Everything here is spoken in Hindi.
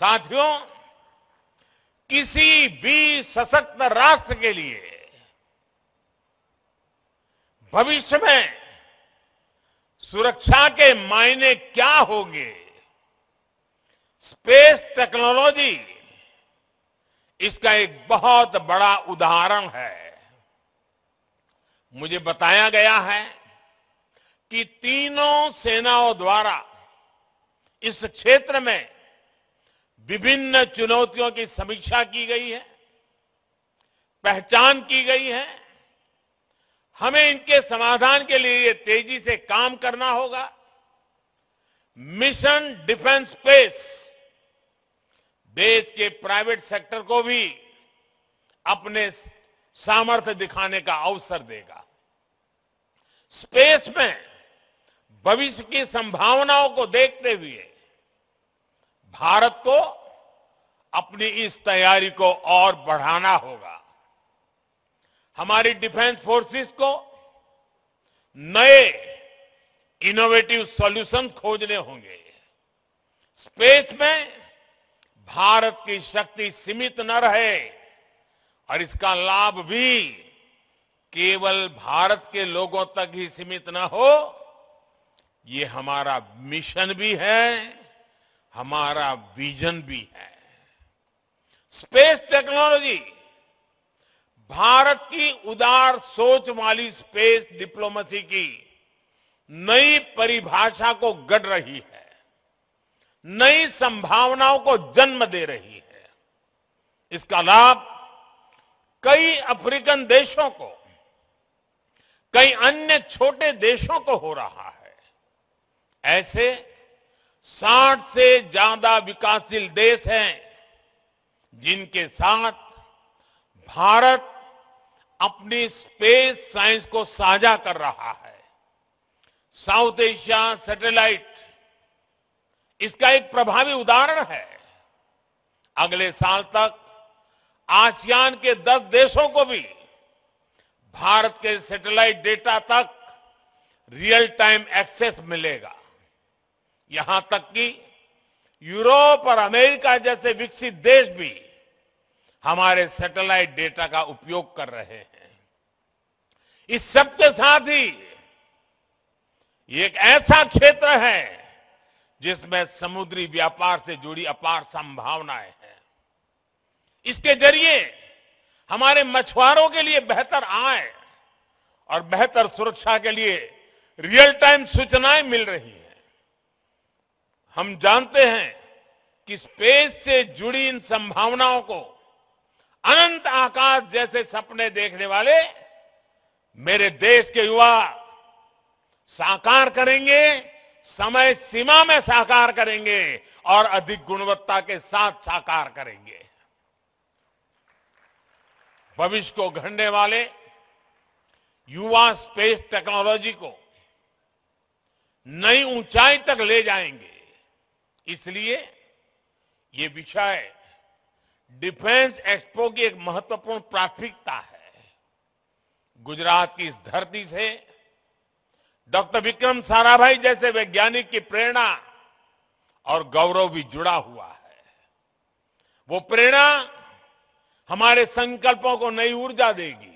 साथियों, किसी भी सशक्त राष्ट्र के लिए, भविष्य में सुरक्षा के मायने क्या होंगे? स्पेस टेक्नोलॉजी इसका एक बहुत बड़ा उदाहरण है। मुझे बताया गया है कि तीनों सेनाओं द्वारा इस क्षेत्र में विभिन्न चुनौतियों की समीक्षा की गई है, पहचान की गई है। हमें इनके समाधान के लिए तेज़ी से काम करना होगा। मिशन डिफेंस स्पेस, देश के प्राइवेट सेक्टर को भी अपने सामर्थ्य दिखाने का अवसर देगा। स्पेस में भविष्य की संभावनाओं को देखते हुए भारत को अपनी इस तैयारी को और बढ़ाना होगा। हमारी डिफेंस फोर्सेस को नए इनोवेटिव सॉल्यूशंस खोजने होंगे। स्पेस में भारत की शक्ति सीमित न रहे और इसका लाभ भी केवल भारत के लोगों तक ही सीमित न हो, ये हमारा मिशन भी है, हमारा विजन भी है। स्पेस टेक्नोलॉजी, भारत की उदार सोच वाली स्पेस डिप्लोमेसी की नई परिभाषा को गढ़ रही है, नई संभावनाओं को जन्म दे रही है। इसका लाभ कई अफ्रीकन देशों को, कई अन्य छोटे देशों को हो रहा है। ऐसे 60 से ज़्यादा विकासशील देश हैं जिनके साथ भारत अपनी स्पेस साइंस को साझा कर रहा है। साउथ एशिया सैटेलाइट इसका एक प्रभावी उदाहरण है। अगले साल तक आसियान के 10 देशों को भी भारत के सैटेलाइट डेटा तक रियल टाइम एक्सेस मिलेगा। यहाँ तक कि यूरोप और अमेरिका जैसे विकसित देश भी हमारे सैटेलाइट डेटा का उपयोग कर रहे हैं। इस सब के साथ ही एक ऐसा क्षेत्र है जिसमें समुद्री व्यापार से जुड़ी अपार संभावनाएँ हैं। इसके ज़रिए हमारे मछुआरों के लिए बेहतर आय और बेहतर सुरक्षा के लिए रियल टाइम सूचनाएँ मिल रही हैं। हम जानते हैं कि स्पेस से जुड़ी इन संभावनाओं को अनंत आकाश जैसे सपने देखने वाले मेरे देश के युवा साकार करेंगे, समय सीमा में साकार करेंगे और अधिक गुणवत्ता के साथ साकार करेंगे। भविष्य को घड़ने वाले युवा स्पेस टेक्नोलॉजी को नई ऊंचाई तक ले जाएँगे। इसलिए ये विषय डिफेंस एक्सपो की एक महत्वपूर्ण प्राथमिकता है। गुजरात की इस धरती से डॉक्टर विक्रम साराभाई जैसे वैज्ञानिक की प्रेरणा और गौरव भी जुड़ा हुआ है। वो प्रेरणा हमारे संकल्पों को नई ऊर्जा देगी।